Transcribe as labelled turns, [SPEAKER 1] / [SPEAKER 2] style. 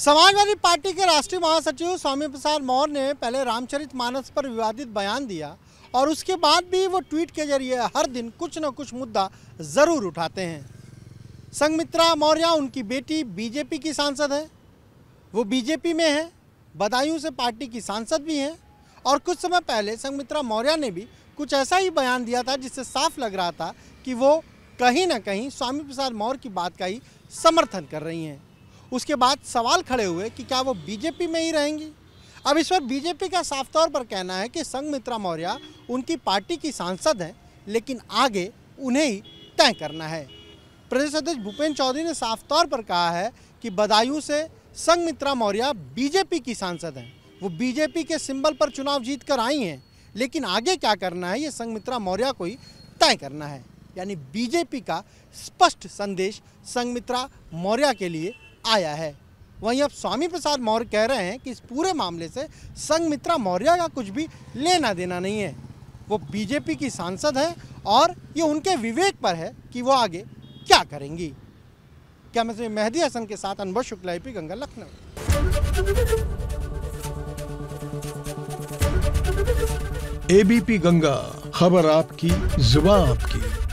[SPEAKER 1] Samajwadi party के राष्ट्रीय महासचिव स्वामी प्रसाद मौर्य ने पहले रामचरित मानस पर विवादित बयान दिया और उसके बाद भी वो ट्वीट के ज़रिए हर दिन कुछ न कुछ मुद्दा ज़रूर उठाते हैं। संगमित्रा मौर्य उनकी बेटी बीजेपी की सांसद है। वो बीजेपी में है, बदायूं से पार्टी की सांसद भी हैं और कुछ समय पहले संगमित्रा मौर्य ने भी कुछ ऐसा ही बयान दिया था जिससे साफ़ लग रहा था कि वो कहीं ना कहीं स्वामी प्रसाद मौर्य की बात का ही समर्थन कर रही हैं। उसके बाद सवाल खड़े हुए कि क्या वो बीजेपी में ही रहेंगी? अब इस पर बीजेपी का साफ़ तौर पर कहना है कि संगमित्रा मौर्य उनकी पार्टी की सांसद हैं, लेकिन आगे उन्हें ही तय करना है। प्रदेश अध्यक्ष भूपेन्द्र चौधरी ने साफ़ तौर पर कहा है कि बदायूं से संगमित्रा मौर्य बीजेपी की सांसद हैं। वो बीजेपी के सिंबल पर चुनाव जीत कर आई हैं, लेकिन आगे क्या करना है, ये संगमित्रा मौर्य को ही तय करना है। यानी बीजेपी का स्पष्ट संदेश संगमित्रा मौर्य के लिए आया है। वहीं अब स्वामी प्रसाद मौर्य कह रहे हैं कि इस पूरे मामले से संगमित्रा मौर्य का कुछ भी लेना देना नहीं है। वो बीजेपी की सांसद है और ये उनके विवेक पर है कि वो आगे क्या करेंगी। क्या मैं मेहदी हसन के साथ अनुभव शुक्ला पी गंगा लखनऊ?
[SPEAKER 2] एबीपी गंगा, खबर आपकी, जुबा आपकी।